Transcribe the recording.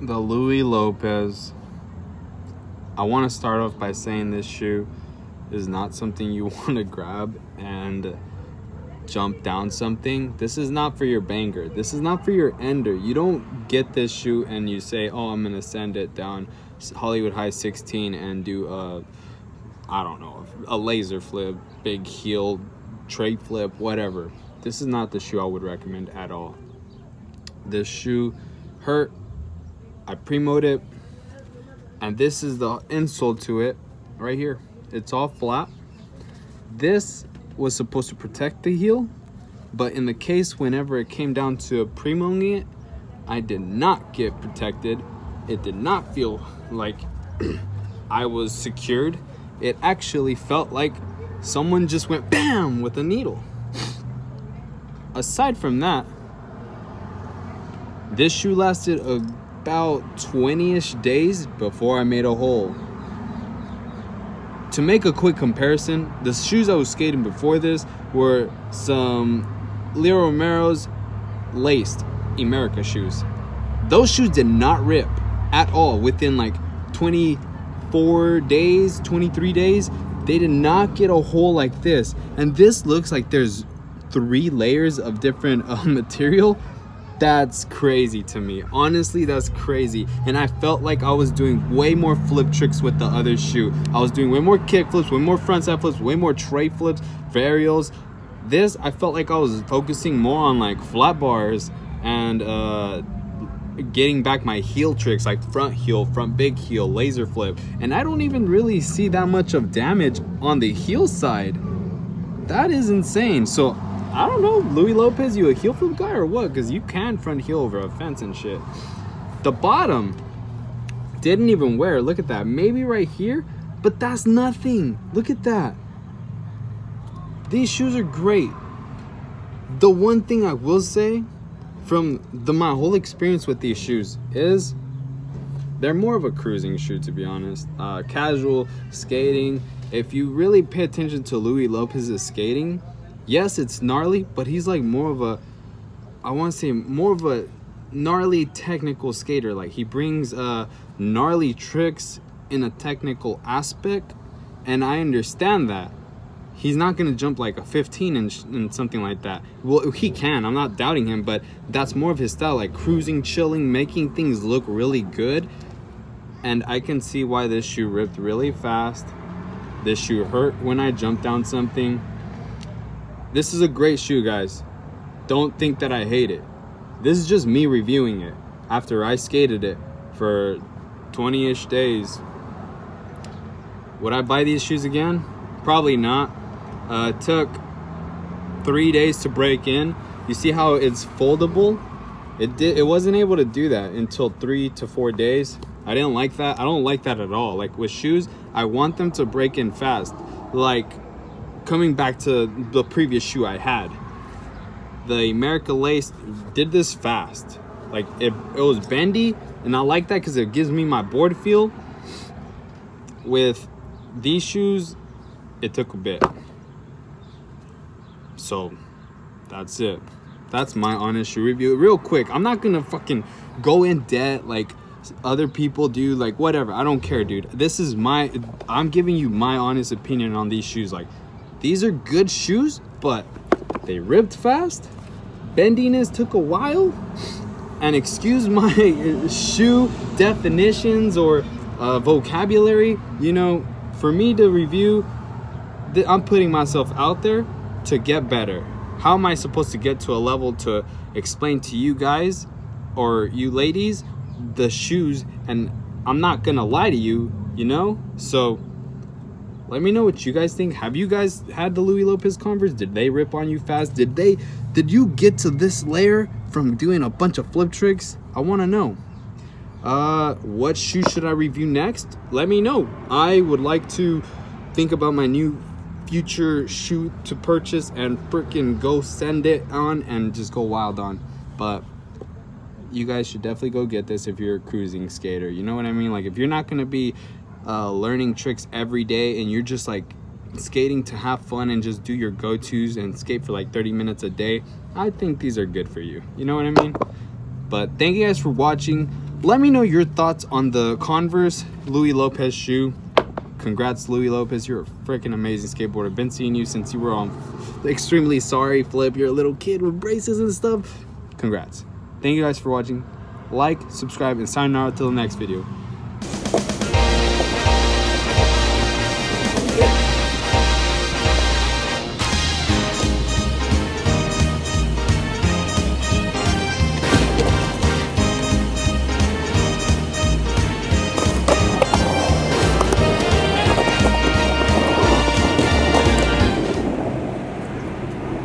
the Louie Lopez. I want to start off by saying this shoe is not something you want to grab and jump down something. This is not for your banger. This is not for your ender. You don't get this shoe and you say, "Oh, I'm going to send it down Hollywood High 16 and do a I don't know, a laser flip, big heel, tray flip, whatever." This is not the shoe I would recommend at all. This shoe hurt. I pre-mode it. And this is the insole to it right here. It's all flat. This was supposed to protect the heel, but in the case whenever it came down to pre-molding it, I did not get protected. It did not feel like I was secured. It actually felt like someone just went BAM with a needle. Aside from that, this shoe lasted about 20-ish days before I made a hole. To make a quick comparison, the shoes I was skating before this were some Leo Romero's laced Emerica shoes. Those shoes did not rip at all within like 24 days, 23 days. They did not get a hole like this. And this looks like there's three layers of different uh, material that's crazy to me. Honestly that's crazy. And i felt like i was doing way more flip tricks with the other shoe. I was doing way more kick flips way more front side flips way more tray flips varials. This i felt like i was focusing more on like flat bars and uh getting back my heel tricks like front heel front big heel laser flip. And i don't even really see that much of damage on the heel side. That is insane. So I don't know, Louie Lopez, you a heel flip guy or what? Because you can front heel over a fence and shit. The bottom didn't even wear. Look at that. Maybe right here, but that's nothing. Look at that. These shoes are great. The one thing I will say from the my whole experience with these shoes is they're more of a cruising shoe to be honest. Uh, casual skating. If you really pay attention to Louie Lopez's skating, yes, it's gnarly, but he's like more of a, I want to say more of a gnarly technical skater. Like he brings uh, gnarly tricks in a technical aspect, and I understand that. He's not gonna jump like a 15 inch and something like that. Well, he can. I'm not doubting him, but that's more of his style, like cruising, chilling, making things look really good. And I can see why this shoe ripped really fast. This shoe hurt when I jumped down something this is a great shoe, guys. Don't think that I hate it. This is just me reviewing it after I skated it for 20-ish days. Would I buy these shoes again? Probably not. Uh, took three days to break in. You see how it's foldable? It did. It wasn't able to do that until three to four days. I didn't like that. I don't like that at all. Like with shoes, I want them to break in fast. Like coming back to the previous shoe I had, the Emerica Lace did this fast. Like it, it was bendy, and I like that because it gives me my board feel. With these shoes, it took a bit. So that's it. That's my honest shoe review. Real quick, I'm not gonna fucking go in debt like other people do, like whatever. I don't care, dude. This is my, I'm giving you my honest opinion on these shoes. Like these are good shoes, but they ripped fast. Bendiness took a while. And excuse my shoe definitions or uh, vocabulary. You know, for me to review, I'm putting myself out there to get better. How am I supposed to get to a level to explain to you guys or you ladies the shoes? And I'm not gonna lie to you, you know? So let me know what you guys think. Have you guys had the Louie Lopez Converse? Did they rip on you fast? Did they did you get to this layer from doing a bunch of flip tricks? I want to know. Uh, what shoe should I review next? Let me know. I would like to think about my new future shoe to purchase and freaking go send it on and just go wild on. But you guys should definitely go get this if you're a cruising skater. You know what I mean? Like if you're not going to be uh, learning tricks every day and you're just like skating to have fun and just do your go-tos and skate for like 30 minutes a day i think these are good for you you know what i mean but thank you guys for watching let me know your thoughts on the Converse Louie Lopez shoe. Congrats, Louie Lopez. You're a freaking amazing skateboarder. Been seeing you since you were on Extremely Sorry Flip. You're a little kid with braces and stuff. Congrats. Thank you guys for watching. Like, subscribe, and sign out till the next video.